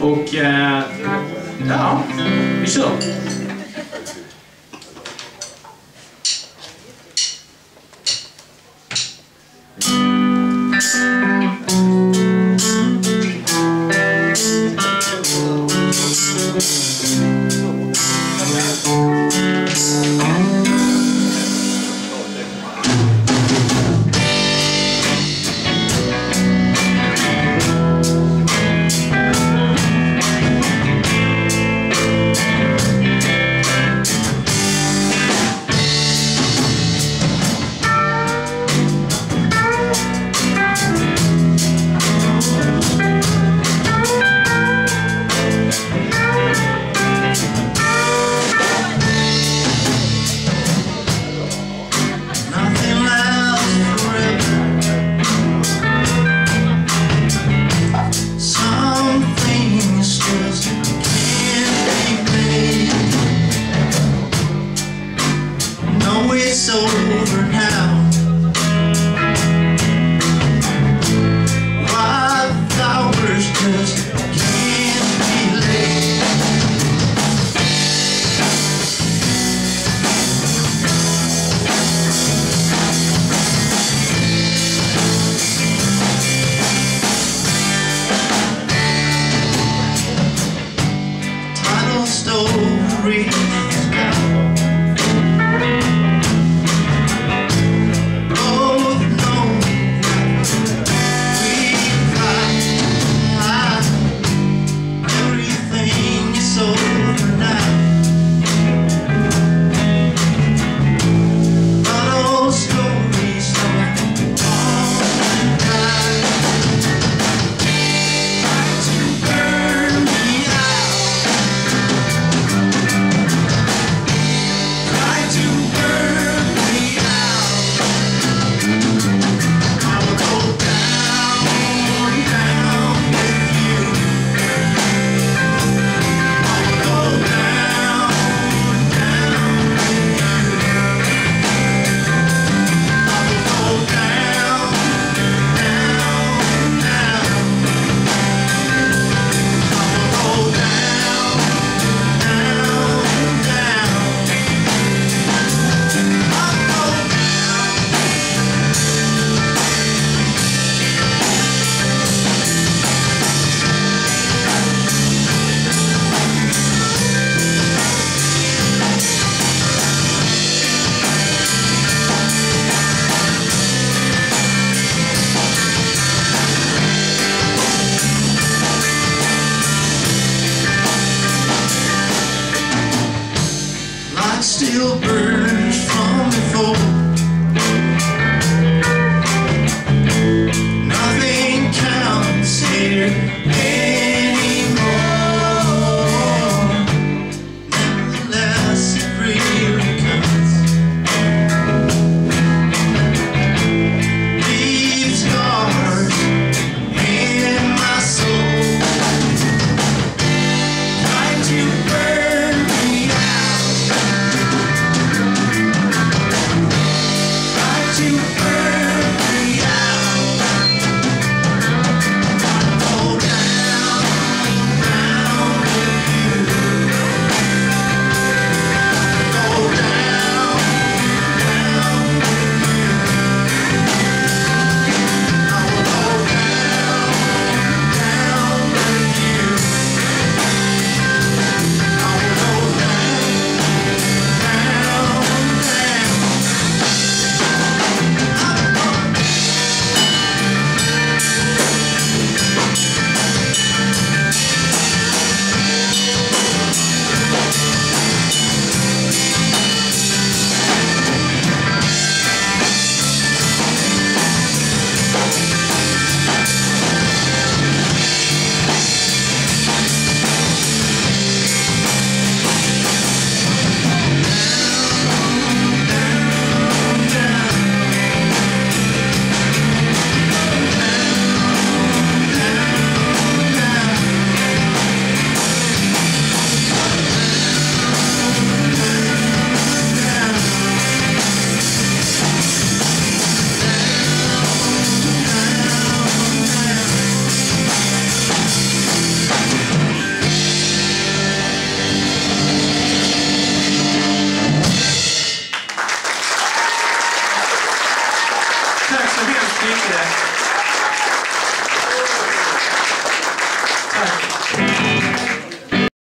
Och eh, ja, vi kör. Nothing you'll burn. Thank you.